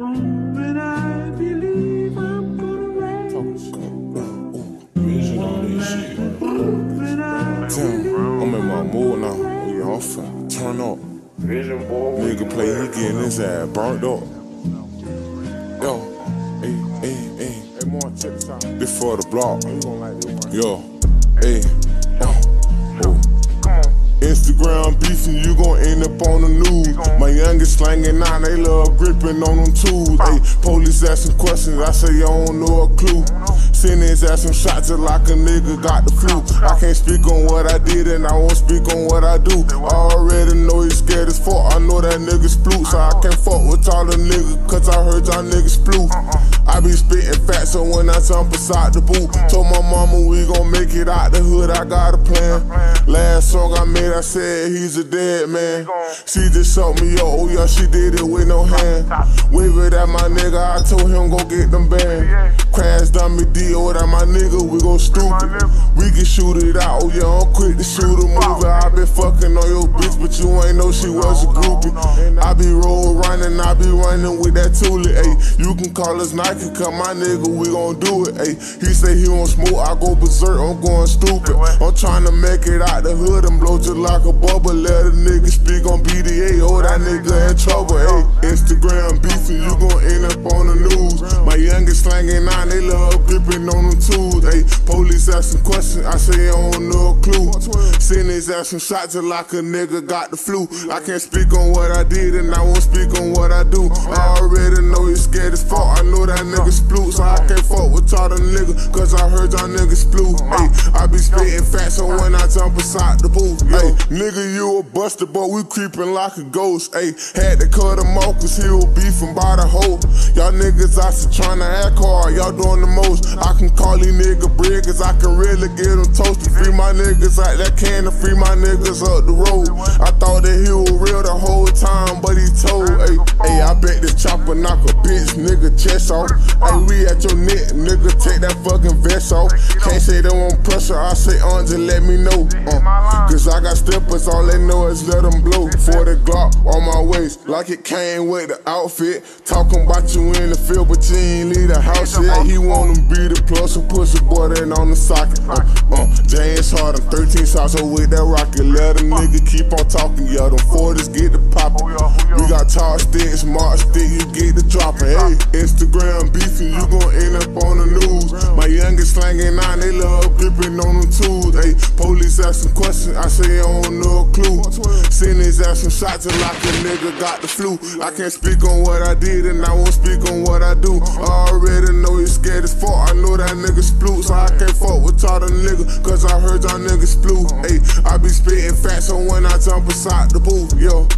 I'm in my mood now. Yeah, I'm turn up. Nigga play, he getting his ass burnt up. Yo, hey, hey, hey. For the block. Yo, hey, uh, oh. Instagram beefing, you gon' end up on the news. Youngest slanging nine, they love gripping on them tools. Hey, police asking questions, I say you don't know a clue. Ass some shots just like a nigga got the flu. I can't speak on what I did and I won't speak on what I do. I already know he's scared as fuck. I know that nigga's flu, so I can't fuck with all the niggas, cause I heard y'all niggas flu. I be spitting fat, so when I jump beside the booth, told my mama we gon' make it out the hood. I got a plan. Song I made, I said he's a dead man. She just shot me up, oh yeah, she did it with no hand. At my nigga, I told him go get them bands. Crash dummy D, oh that my nigga, we gon' stupid. We can shoot it out, oh yeah, I'm quick to shoot a movie. I been fucking on your bitch, but you ain't know she was a groupie. I be roll running, I be running with that toolie, ayy. You can call us Nike, cause my nigga, we gon' do it, ayy. He say he want smoke, I go berserk, I'm going stupid. I'm trying to make it out the hood and blow just like a bubble. Let a nigga speak on BDA, oh that nigga in trouble, ayy. Instagram beefing, you gon' end up on the news. My youngest slanging nine, they love gripping on them tools, ayy. Police asking questions, I say I don't know a clue. His ass some shots just like a nigga got the flu. I can't speak on what I did and I won't speak on what I do. I already know he's scared as fuck. I know that nigga's flu, so I can't fuck with y'all nigga, cause I heard y'all niggas flu. Ayy, I be spitting fat, so when I jump beside the booth, ayy, nigga, you a buster, but we creeping like a ghost. Ayy, had to cut him off, cause he was beefing by the hoe. Y'all niggas out here trying to act hard, y'all doing the most. I can call these nigga bread, cause I can really get them toasted. Free my niggas out that can and free my niggas up the road. I thought that he was real the whole time, but he told, hey, ayy, I bet this chopper knock a bitch nigga chest off. Ayy, we at your neck, nigga, take that fucking vest off. Can't say they want pressure, I say on, just let me know. Uh, Cause I got steppers, all they know is let them blow. For the Glock on my waist, like it came with the outfit. Talking about you in the field, but you ain't leave the house yet. He want to be the plus, so push a boy in on the socket. Uh, uh, James Harden, 13 shots, so with that rocket. Let a nigga keep on talking, yeah, them 40s get the poppin'. We got tall sticks, smart stick, you get the dropping. Hey, Instagram beefing, you gon' end on them tools. Police asking questions, I say I don't know a clue. Send his ass some shots and like a nigga got the flu. I can't speak on what I did and I won't speak on what I do. I already know he's scared as fuck. I know that nigga's flu, so I can't fuck with y'all the nigga, cause I heard y'all niggas flu. Hey, I be spitting fat, so when I jump inside the booth, yo.